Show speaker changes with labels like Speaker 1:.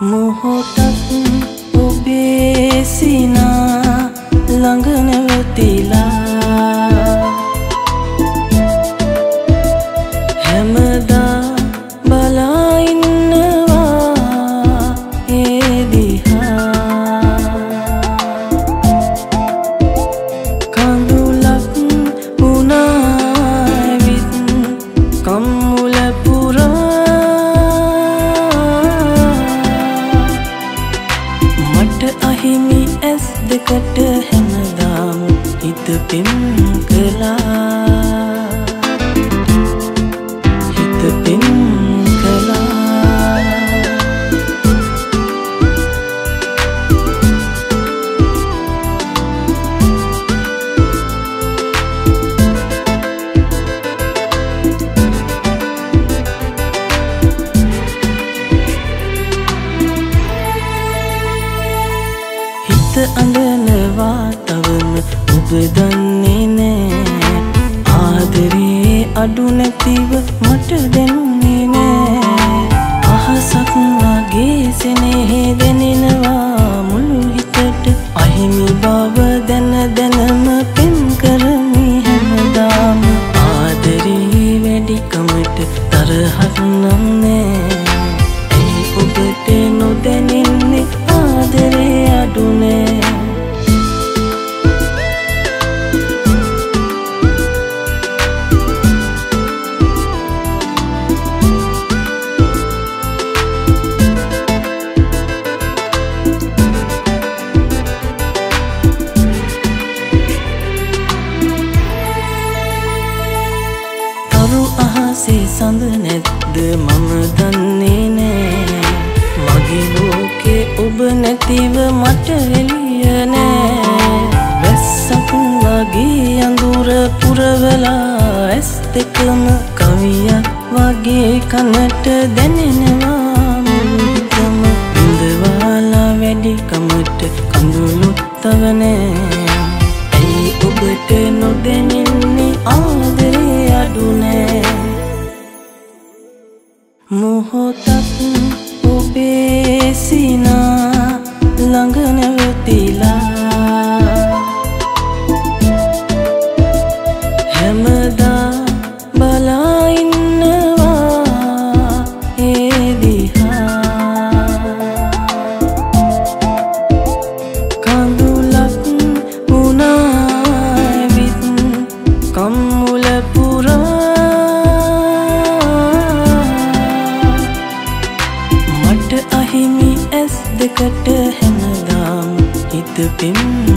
Speaker 1: මොහොතක් ඔබේ සිනා ළඟ මට අහිමි ඇස් දෙකට හැමදාම හිත පෙම් කළා. හිත අඳනවා තවම ඔබ දන්නේ නෑ. ආදරේ අඩු නැතිව මට දැනුනේ නෑ. අහසක් වගේ සෙනෙහි දැනෙනවා. මුළු හිතට අහිමි බව දැන දැනම පෙම් කරමි හැමදාම. ආදරේ වැඩිකමට තරහක් නම් නෑ. ඇයි ඔබට නොදැනෙන්නේ තරු අහසේ සඳ නැද්ද මම දන්නේ නෑ. මගේ ලෝකේ ඔබ නැතිව මට එළිය නෑ. වැස්සක් වගේ අඳුර පුරවලා ඇස් දෙකම කවියක් වගේ කනට දැනෙනවා. මුළු හිතම ඉඳවාලා වැඩි කමට කඳුළු තව නෑ. ඇයි ඔබට නොදැනෙන්නේ ආදරේ? අඩු නෑ මොහොතක් හිත